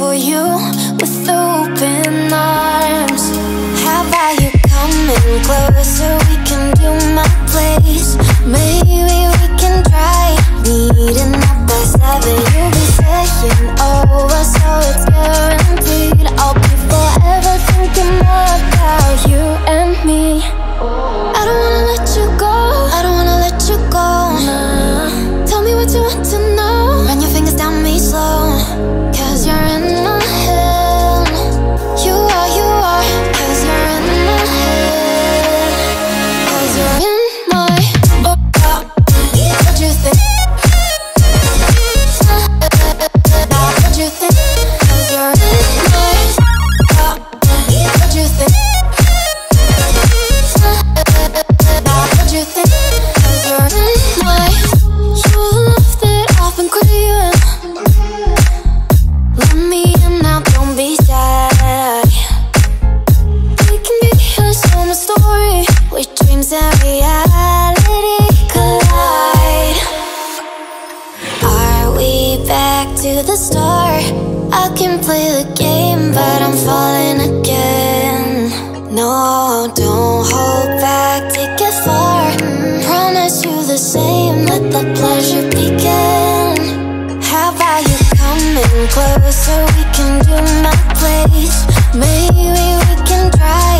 for you with open arms. How about you coming closer? didn't play the game, but I'm falling again. No, don't hold back, take it far. Promise you the same, let the pleasure begin. How about you coming closer, we can do my place. Maybe we can try